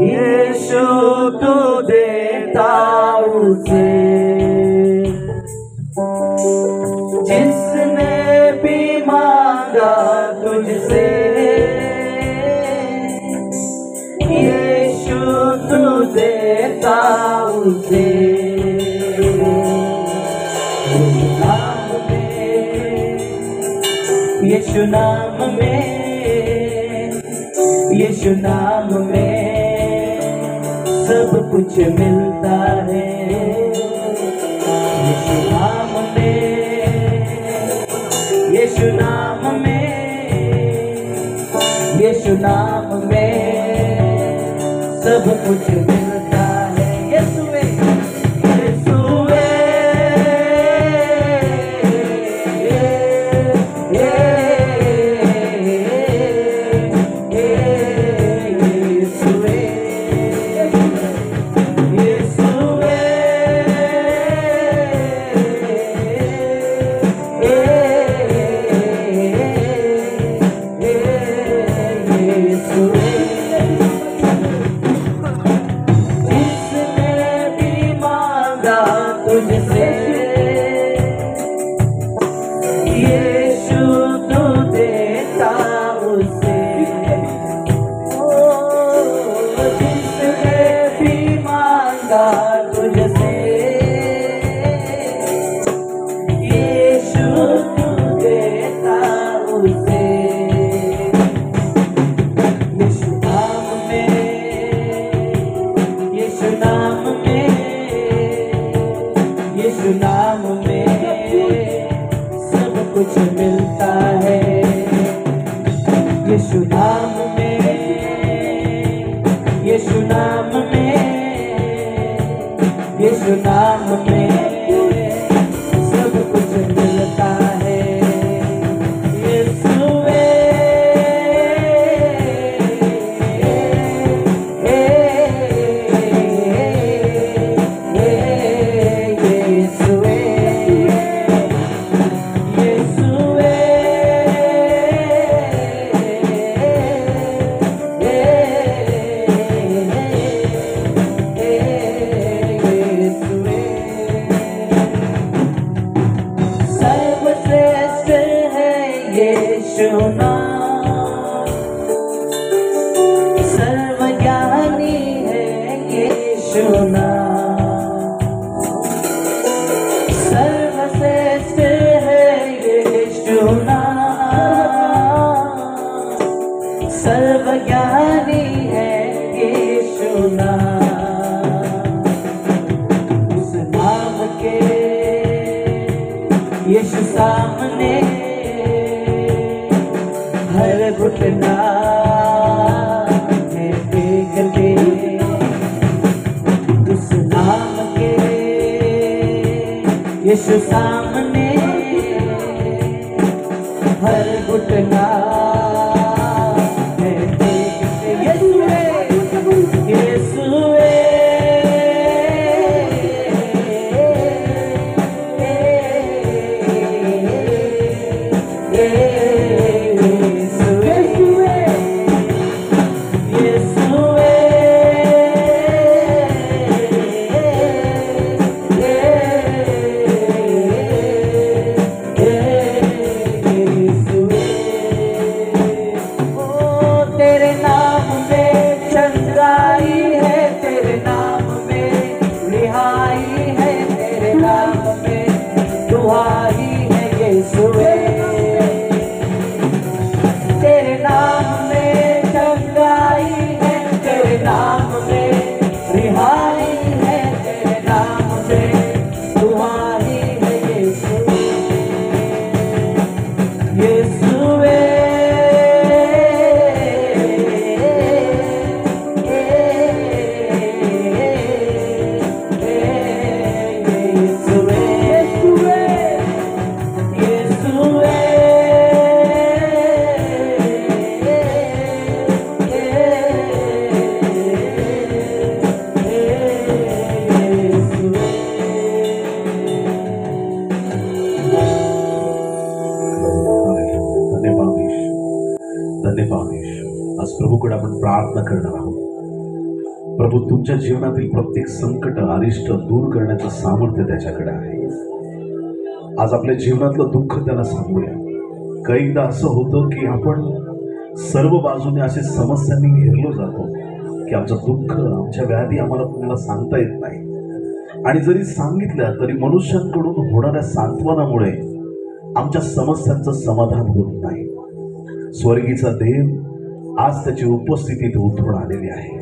Yeshu tu de tauze यीशु नाम में यीशु नाम में सब कुछ मिलता है। यशु नाम में यीशु नाम में यीशु नाम में सब कुछ मिलता kamu This is धन्य पावणे आज प्रभूकडे आपण प्रार्थना करणार आहोत. प्रभू तुमच्या जीवनातील प्रत्येक संकट अरिष्ट दूर करण्याचं सामर्थ्य त्याच्याकडे आहे. आज आपल्या जीवनातलं दुःख त्याला सांगूया. कैकदा असं होतं की आपण सर्व बाजूने असे समस्यांनी घेरलो जातो की आमचं दुःख आमच्या व्याधी आम्हाला कोणाला सांगता येत नाही. आणि जरी सांगितल्या तरी मनुष्यांकडून होणाऱ्या सांत्वनामुळे आमच्या समस्यांचं समाधान होत नाही. स्वर्गीचा देव आज त्याची उपस्थितीत उतरून आलेली आहे.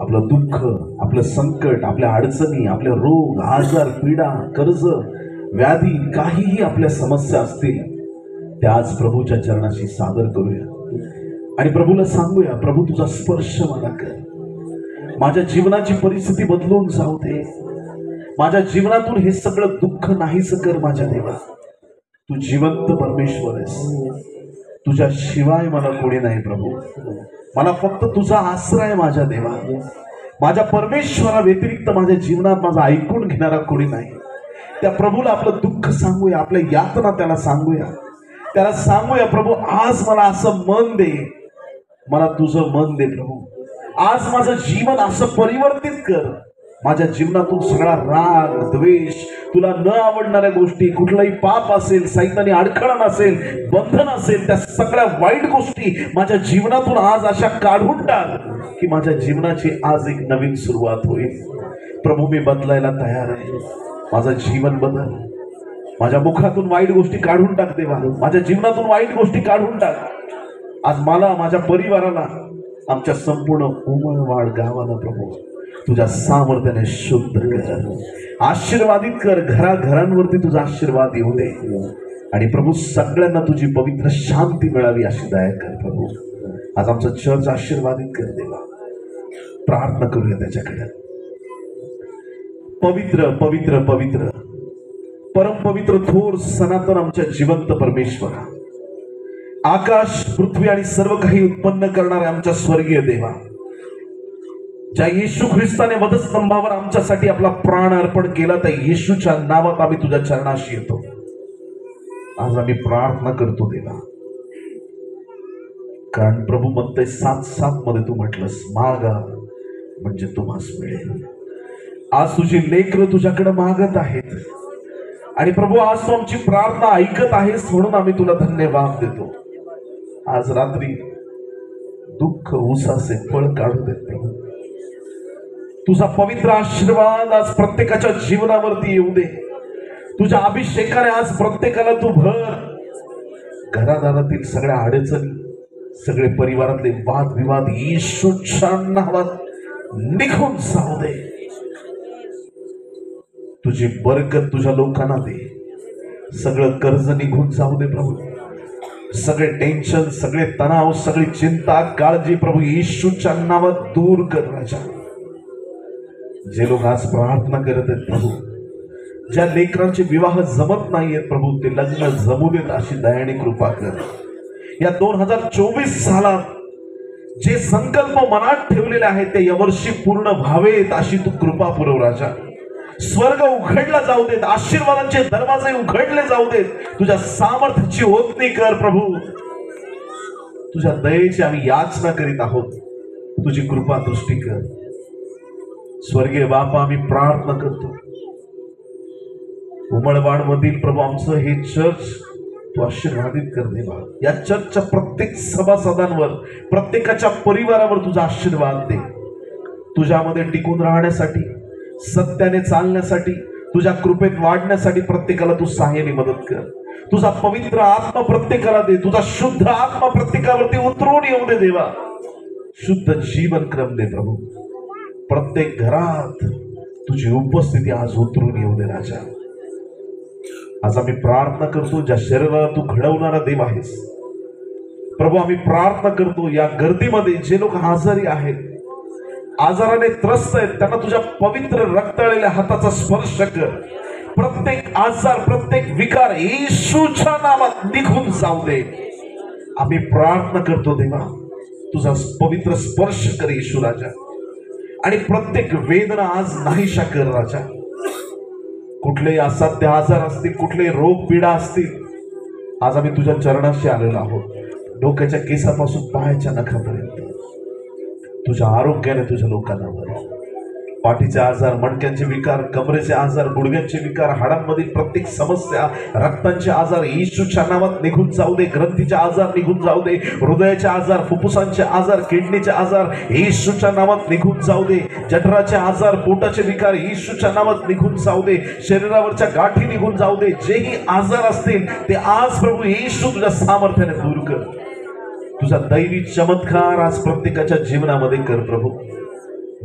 आपलं दुःख आपलं संकट आपल्या अडचणी आपले रोग आजार पीडा कर्ज व्याधी काहीही आपल्या समस्या असतील त्या आज प्रभूच्या चरणाशी सादर करूया. आणि प्रभूला सांगूया प्रभू तुझा स्पर्श मला कर. माझ्या जीवनाची परिस्थिती बदलून जाऊ दे. माझ्या जीवनातून हे सगळं दुःख नाहीच कर माझ्या देवा. तू जिवंत परमेश्वर आहेस. तुझ्या शिवाय मला कोणी नाही प्रभू. मला फक्त तुझा आसरा आहे माझ्या देवा. माझ्या परमेश्वरा व्यतिरिक्त माझ्या जीवनात माझा ऐकून घेणारा कोणी नाही. त्या प्रभूला आपलं दुःख सांगूया आपल्या यातना त्याला सांगूया. त्याला सांगूया प्रभू आज मला असं मन दे. मला तुझं मन दे प्रभू. आज माझं जीवन असं परिवर्तित कर. माझ्या जीवनातून सगळा राग द्वेष तुला न आवडणाऱ्या गोष्टी कुठलाही पाप असेल साहित्याने अडखळण असेल बंधन असेल त्या सगळ्या वाईट गोष्टी माझ्या जीवनातून आज अशा काढून टाक की माझ्या जीवनाची आज एक नवीन सुरुवात होईल. प्रभू मी बदलायला तयार आहे. माझं जीवन बदल. माझ्या मुखातून वाईट गोष्टी काढून टाक देवा. माझ्या जीवनातून वाईट गोष्टी काढून टाक. आज मला माझ्या परिवाराला आमच्या संपूर्ण उमळवाड गावाला प्रभू तुझ्या सामर्थ्याने शुद्ध कर. आशीर्वादित कर. घरा घरांवरती तुझा आशीर्वाद येऊ दे. आणि प्रभू सगळ्यांना तुझी पवित्र शांती मिळावी अशी दया कर प्रभू. आज आमचं चर्च आशीर्वादित कर देवा. प्रार्थना करूया त्याच्याकडे. पवित्र पवित्र पवित्र. परमपवित्र थोर सनातन आमच्या जिवंत परमेश्वर. आकाश पृथ्वी आणि सर्व काही उत्पन्न करणारे आमच्या स्वर्गीय देवा. ज्या येशू ख्रिस्ताने वधस्तंभावर आमच्यासाठी आपला प्राण अर्पण केला त्या येशूच्या नावात आम्ही तुझ्या चरणाशी येतो. आज आम्ही प्रार्थना करतो देवा. कारण प्रभू म्हणते सात सात मध्ये तू म्हटलंस मागा म्हणजे तुम्हास मिळेल. आज तुझी लेकर तुझ्याकडे मागत आहेत. आणि प्रभू आज तू आमची प्रार्थना ऐकत आहेस म्हणून आम्ही तुला धन्यवाद देतो. आज रात्री दुःख उसाचे फळ काढू देत प्रभू. तुझा पवित्र आशीर्वाद आज प्रत्येकाच्या जीवनावरती येऊ दे. तुझ्या अभिषेकाने आज प्रत्येकाला तू भर. घरादारातील सगळ्या अडचणी सगळे परिवारातले वादविवाद येशूच्या नावात निघून जाऊ दे. तुझी बरकत तुझ्या लोकांना दे. सगळं कर्ज निघून जाऊ दे प्रभू. सगळे टेन्शन सगळे तणाव सगळी चिंता काळजी प्रभू येशूच्या नावात दूर कर राजा. जे लोक आज प्रार्थना करत आहेत प्रभू. ज्या लेकरांचे विवाह जमत नाहीयेत प्रभू ते लग्न जमू देत अशी दयाने कृपा कर. या दोन हजार चोवीस सालात जे संकल्प मनात ठेवलेले आहेत ते यावर्षी पूर्ण व्हावेत अशी तू कृपा पुरव राजा. स्वर्ग उघडला जाऊ देत आशीर्वादांचे दरवाजे उघडले जाऊ देत. तुझ्या सामर्थ्याची ओतणी कर प्रभू. तुझ्या दयेची आम्ही याचना करीत आहोत. तुझी कृपा दृष्टी कर. स्वर्गीय बापा आम्ही प्रार्थना करतो. उमळवाड मधील प्रभू आमचं हे चर्च तू आशीर्वादित कर देवा या चर्चच्या प्रत्येक सभासदांवर प्रत्येकाच्या परिवारावर तुझा आशीर्वाद दे. तुझ्यामध्ये टिकून राहण्यासाठी सत्याने चालण्यासाठी तुझ्या कृपेत वाढण्यासाठी प्रत्येकाला तू सहाय्याने मदत कर. तुझा पवित्र आत्मा प्रत्येकाला दे. तुझा शुद्ध आत्मा प्रत्येकावरती उतरून येऊ दे देवा. शुद्ध जीवन क्रम दे प्रभू. प्रत्येक घरात तुझी उपस्थिती आज उतरून येऊ दे राजा. आज आम्ही प्रार्थना करतो ज्या शरीराला तू घडवणारा देव आहेस. प्रभू आम्ही प्रार्थना करतो या गर्दीमध्ये जे लोक आजारी आहेत आजाराने त्रस्त आहेत त्यांना तुझ्या पवित्र रक्ताळलेल्या हाताचा स्पर्श कर. प्रत्येक आजार प्रत्येक विकार येशूच्या नावात निघून जाऊ दे. आम्ही प्रार्थना करतो देवा तुझा पवित्र स्पर्श कर येशू राजा. आणि प्रत्येक वेदना आज नाहीशा कर राजा. कुठलेही असाध्य आजार असतील कुठलेही रोग पीडा असतील आज आम्ही तुझ्या चरणाशी आलेलो आहोत. डोक्याच्या केसापासून पायाच्या नखापर्यंत. तुझ्या आरोग्याने तुझ्या लोकांना भर. पाठीचे आजार मणक्यांचे विकार कमरेचे आजार गुडघ्यांचे विकार हाडांमधील प्रत्येक समस्या रक्तांचे आजार येशूच्या नावात निघून जाऊ दे ग्रंथीचे आजार निघून जाऊ दे हृदयाचे आजार फुफ्फुसांचे आजार किडनीचे आजार येशूच्या नावात निघून जाऊ दे जठराचे आजार पोटाचे विकार येशूच्या नावात निघून जाऊ दे शरीरावरच्या गाठी निघून जाऊ दे जेही आजार असतील ते आज प्रभू येशू तुझ्या सामर्थ्याने दूर कर. तुझा दैवी चमत्कार आज प्रत्येकाच्या जीवनामध्ये कर प्रभू.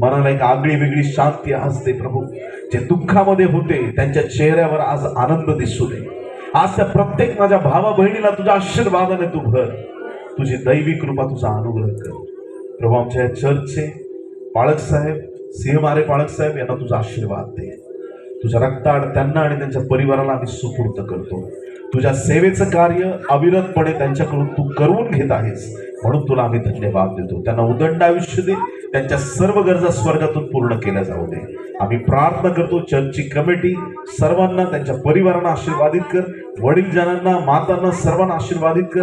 मनाला एक आगळी वेगळी शांती असते प्रभू. जे दुःखामध्ये होते त्यांच्या चेहऱ्यावर आज आनंद दिसू दे. आज त्या प्रत्येक माझ्या भावा बहिणीला तुझ्या आशीर्वादाने तू भर. तुझी दैवी कृपा तुझा अनुग्रह कर. प्रभू आमच्या या चर्चचे पाळक साहेब सिंह मारे पाळक साहेब यांना तुझा आशीर्वाद दे. तुझ्या रक्ताड त्यांना आणि त्यांच्या परिवाराला आम्ही सुपूर्त करतो. तुझ्या सेवेचं कार्य अविरतपणे त्यांच्याकडून तू करून घेत आहेस. म्हणून तुला आम्ही धन्यवाद देतो. त्यांना उदंड आयुष्य दे. त्यांच्या सर्व गरजा स्वर्गातून पूर्ण केल्या जाऊ दे. आम्ही प्रार्थना करतो चर्चची कमिटी सर्वांना त्यांच्या परिवारांना आशीर्वादित कर वडीलजनांना मातांना सर्वांना आशीर्वादित कर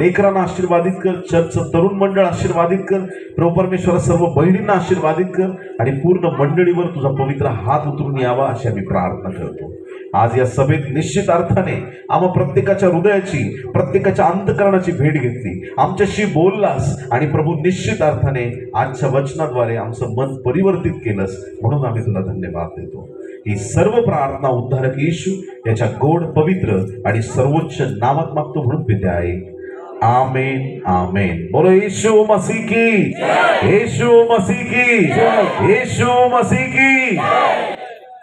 लेकरांना आशीर्वादित कर चर्चचं तरुण मंडळ आशीर्वादित कर प्रभू सर्व बहिणींना आशीर्वादित कर आणि पूर्ण मंडळीवर तुझा पवित्र हात उतरून यावा अशी आम्ही प्रार्थना करतो. आज या सभेत निश्चित अर्थाने आम्हा प्रत्येकाच्या हृदयाची प्रत्येकाच्या अंतकरणाची भेट घेतली. आमच्याशी बोललास आणि प्रभू निश्चित अर्थाने आजच्या वचनाद्वारे आमचं मन परिवर्तित केलंस म्हणून आम्ही तुला धन्यवाद देतो. ही सर्व प्रार्थना उद्धारक येशू याच्या गोड पवित्र आणि सर्वोच्च नामात मागतो म्हणून पिते आहे. आमेन आमेन. बोलो यीशु मसीह की. यीशु मसीह की. यीशु मसीह की.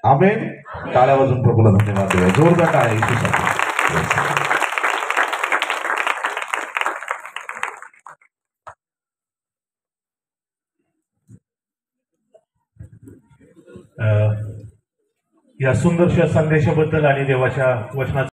आमेन. टाळ्या वाजून प्रभूला धन्यवाद देऊया. जोरदार टाळ्या आहे अ, या सुंदरशा संदेशाबद्दल आणि देवाच्या वचनाचा